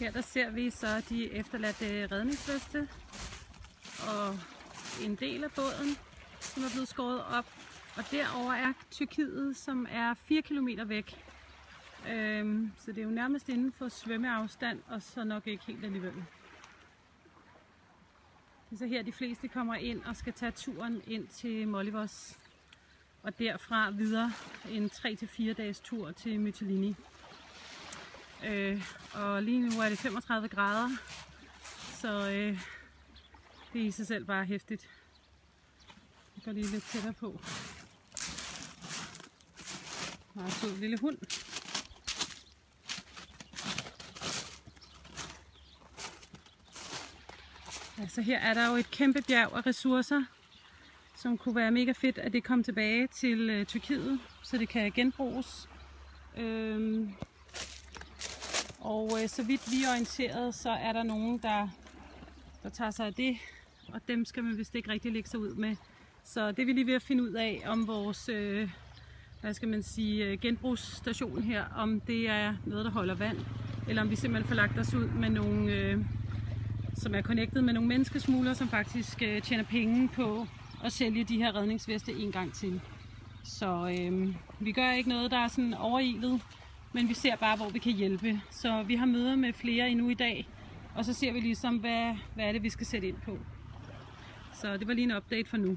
Her der ser vi så de efterladte redningsveste og en del af båden, som er blevet skåret op. Og derover er Tyrkiet, som er 4 km væk. Øhm, så det er jo nærmest inden for svømmeafstand, og så nok ikke helt alligevel. Det er så her, de fleste kommer ind og skal tage turen ind til Molivos. Og derfra videre en 3-4 dages tur til Mytilini. Øh, og lige nu er det 35 grader, så øh, det er i sig selv bare hæftigt. Jeg går lige lidt tættere på. Meget sød lille hund. Altså her er der jo et kæmpe bjerg af ressourcer, som kunne være mega fedt, at det kom tilbage til øh, Tyrkiet, så det kan genbruges. Øhm, og øh, så vidt vi er orienteret, så er der nogen, der, der tager sig af det, og dem skal man vist ikke rigtig lægge sig ud med. Så det er vi lige ved at finde ud af, om vores øh, hvad skal man sige, øh, genbrugsstation her, om det er noget, der holder vand, eller om vi simpelthen får lagt os ud med nogle, øh, som er connected med nogle menneskesmuglere, som faktisk øh, tjener penge på at sælge de her redningsveste en gang til. Så øh, vi gør ikke noget, der er sådan overilet, men vi ser bare, hvor vi kan hjælpe. Så vi har møder med flere endnu i dag, og så ser vi ligesom, hvad, hvad er det, vi skal sætte ind på. Så det var lige en update for nu.